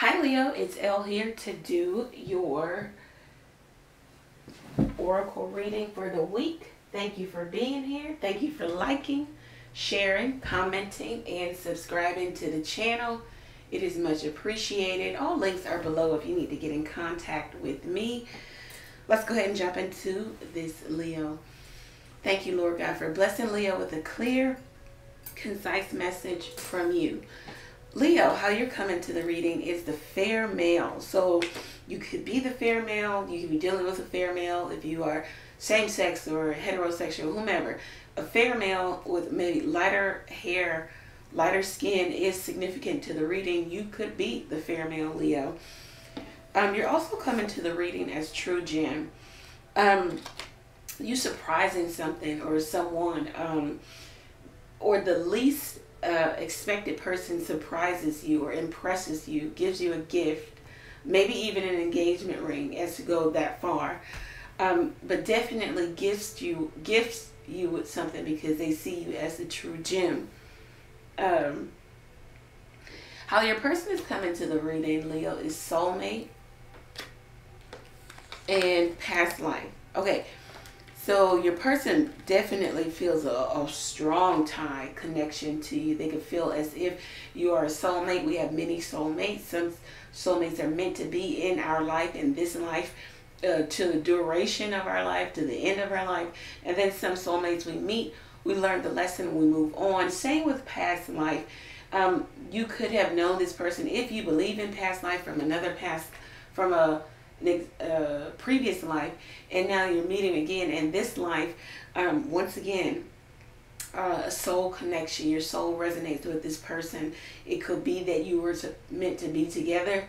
Hi Leo, it's Elle here to do your oracle reading for the week. Thank you for being here. Thank you for liking, sharing, commenting, and subscribing to the channel. It is much appreciated. All links are below if you need to get in contact with me. Let's go ahead and jump into this Leo. Thank you, Lord God, for blessing Leo with a clear, concise message from you. Leo, how you're coming to the reading is the fair male. So you could be the fair male, you could be dealing with a fair male if you are same sex or heterosexual, whomever. A fair male with maybe lighter hair, lighter skin is significant to the reading. You could be the fair male Leo. Um, you're also coming to the reading as true gem. Um, you surprising something or someone, um, or the least uh, expected person surprises you or impresses you, gives you a gift, maybe even an engagement ring, as to go that far, um, but definitely gifts you gifts you with something because they see you as the true gem. Um, how your person is coming to the reading, Leo, is soulmate and past life. Okay, so your person definitely feels a, a, strong tie connection to you. They can feel as if you are a soulmate. We have many soulmates. Some soulmates are meant to be in our life, in this life, uh, to the duration of our life, to the end of our life. And then some soulmates we meet, we learn the lesson, we move on. Same with past life. Um, you could have known this person if you believe in past life from another past, from a uh, previous life and now you're meeting again in this life um, once again uh, a soul connection. Your soul resonates with this person. It could be that you were to, meant to be together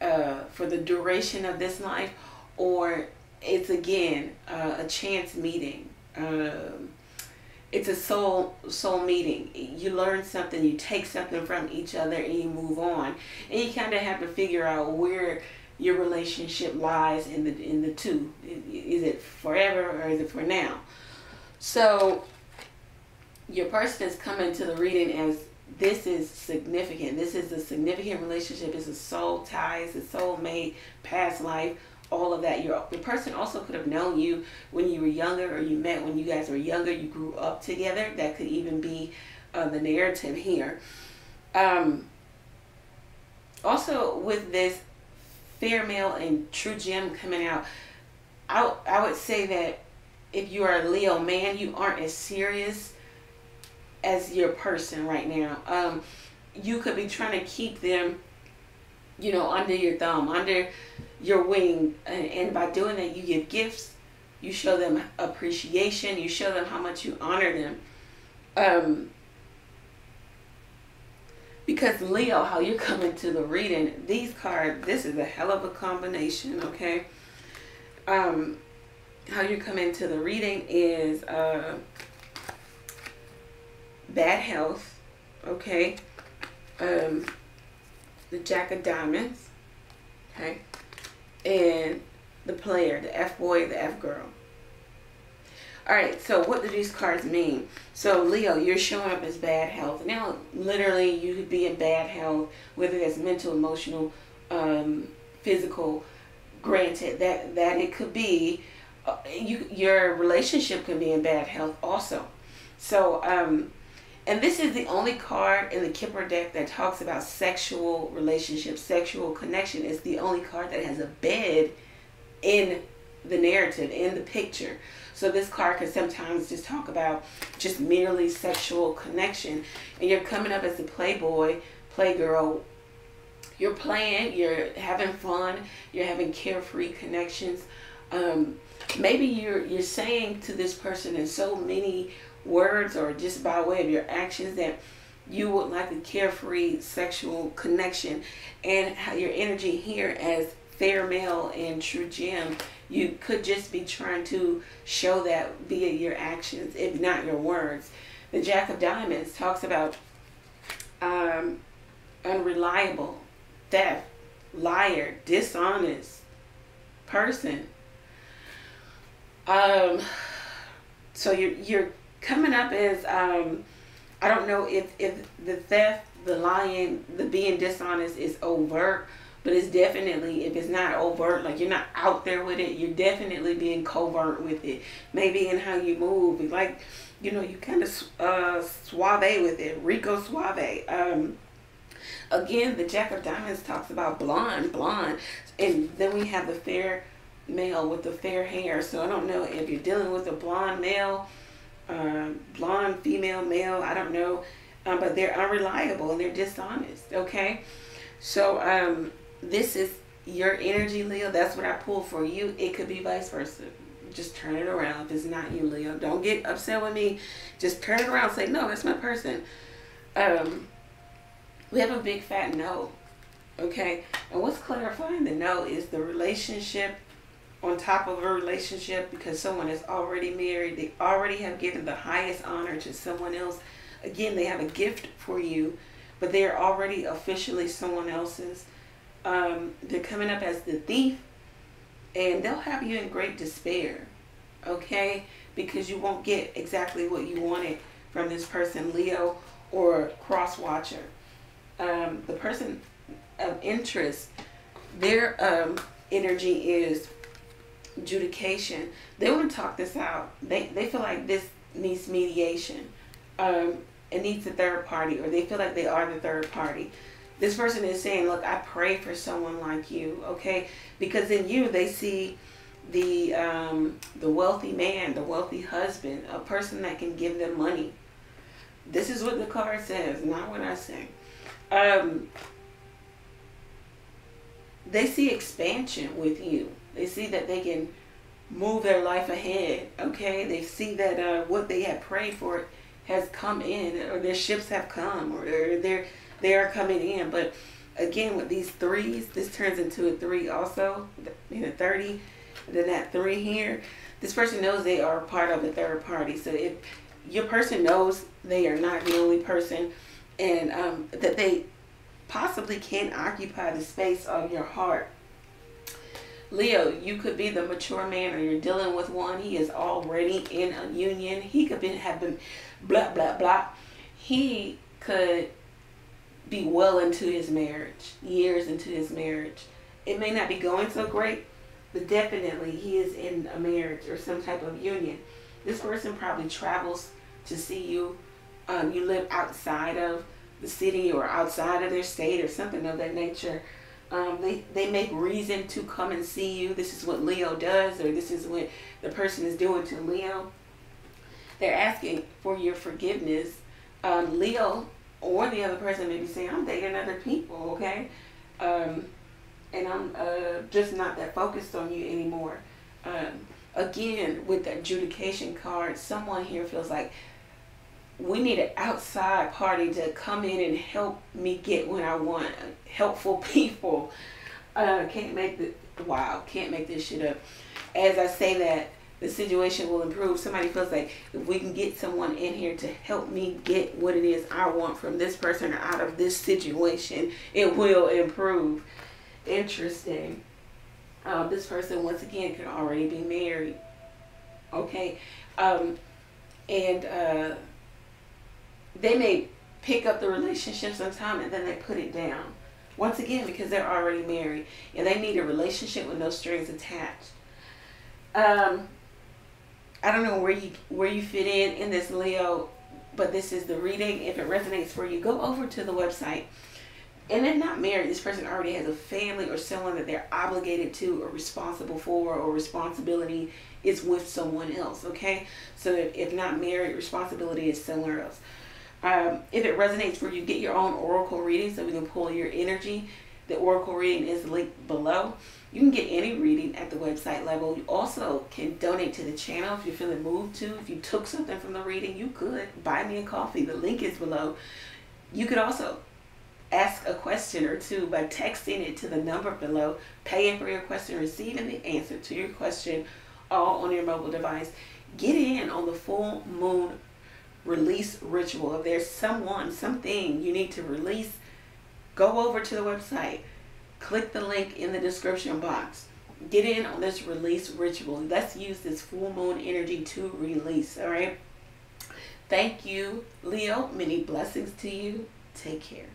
uh, for the duration of this life or it's again uh, a chance meeting. Um, it's a soul soul meeting. You learn something you take something from each other and you move on. And you kind of have to figure out where your relationship lies in the in the two. Is it forever or is it for now? So your person is coming to the reading as this is significant. This is a significant relationship. It's a soul ties, a soul mate, past life, all of that. Your, your person also could have known you when you were younger or you met when you guys were younger. You grew up together. That could even be uh, the narrative here. Um, also with this fair male and true gem coming out, I, I would say that if you are a Leo man, you aren't as serious as your person right now. Um, you could be trying to keep them, you know, under your thumb, under your wing. And, and by doing that, you give gifts. You show them appreciation. You show them how much you honor them. Um, because Leo, how you come into the reading, these cards, this is a hell of a combination, okay? Um, how you come into the reading is uh, bad health, okay? Um, the Jack of Diamonds, okay? And the player, the F-boy, the F-girl. All right, so what do these cards mean? So Leo, you're showing up as bad health. Now, literally, you could be in bad health, whether it's mental, emotional, um, physical. Granted, that that it could be, uh, you your relationship can be in bad health also. So, um, and this is the only card in the Kipper deck that talks about sexual relationships, sexual connection. It's the only card that has a bed in the narrative, in the picture. So this card can sometimes just talk about just merely sexual connection. And you're coming up as a playboy, playgirl. You're playing, you're having fun, you're having carefree connections. Um, maybe you're you're saying to this person in so many words or just by way of your actions that you would like a carefree sexual connection and your energy here as fair male and true gem you could just be trying to show that via your actions, if not your words. The Jack of Diamonds talks about um, unreliable, theft, liar, dishonest person. Um, so you're, you're coming up as, um, I don't know if, if the theft, the lying, the being dishonest is overt, but it's definitely if it's not overt, like you're not out there with it, you're definitely being covert with it. Maybe in how you move, like you know, you kind of uh, suave with it, Rico suave. Um, again, the Jack of Diamonds talks about blonde, blonde, and then we have the fair male with the fair hair. So I don't know if you're dealing with a blonde male, uh, blonde female male. I don't know um, but they're unreliable and they're dishonest. Okay, so um, this is your energy, Leo. That's what I pull for you. It could be vice versa. Just turn it around if it's not you, Leo. Don't get upset with me. Just turn it around. Say no, that's my person. Um, we have a big fat no. Okay, and what's clarifying the no is the relationship on top of a relationship because someone is already married. They already have given the highest honor to someone else Again, they have a gift for you, but they are already officially someone else's. Um, they're coming up as the thief, and they'll have you in great despair, okay? Because you won't get exactly what you wanted from this person, Leo or cross watcher. Um, the person of interest, their um, energy is adjudication. They want to talk this out. They, they feel like this needs mediation. Um, it needs a third party or they feel like they are the third party. This person is saying, look, I pray for someone like you, okay? Because in you, they see the um, the wealthy man, the wealthy husband, a person that can give them money. This is what the card says, not what I say. Um, they see expansion with you. They see that they can move their life ahead. Okay, they see that uh, what they had prayed for has come in or their ships have come or they're they are coming in but again with these threes this turns into a three also in a 30 then that three here this person knows they are part of the third party so if your person knows they are not the only person and um, that they possibly can occupy the space of your heart Leo, you could be the mature man or you're dealing with one. He is already in a union. He could be, have been blah, blah, blah. He could be well into his marriage, years into his marriage. It may not be going so great, but definitely he is in a marriage or some type of union. This person probably travels to see you. Um, you live outside of the city or outside of their state or something of that nature. Um, they, they make reason to come and see you. This is what Leo does, or this is what the person is doing to Leo. They're asking for your forgiveness. Um, Leo or the other person may be saying, I'm dating other people, okay? Um, and I'm uh, just not that focused on you anymore. Um, again, with the adjudication card, someone here feels like we need an outside party to come in and help me get what I want. Helpful people. Uh, can't make the wow. Can't make this shit up. As I say that, the situation will improve. Somebody feels like if we can get someone in here to help me get what it is I want from this person or out of this situation, it will improve. Interesting. Uh, this person once again could already be married. Okay. Um, and uh, they may pick up the relationship sometime and then they put it down. Once again, because they're already married and they need a relationship with no strings attached. Um, I don't know where you where you fit in in this Leo, but this is the reading. If it resonates for you, go over to the website. And if not married, this person already has a family or someone that they're obligated to or responsible for or responsibility is with someone else. Okay, so if, if not married, responsibility is somewhere else. Um, if it resonates for you, get your own oracle reading so we can pull your energy. The oracle reading is linked below. You can get any reading at the website level. You also can donate to the channel if you're feeling moved to. If you took something from the reading, you could buy me a coffee. The link is below. You could also ask a question or two by texting it to the number below, paying for your question, receiving the answer to your question all on your mobile device. Get in on the full moon release ritual. If there's someone, something you need to release, go over to the website, click the link in the description box. Get in on this release ritual. Let's use this full moon energy to release, all right? Thank you, Leo. Many blessings to you. Take care.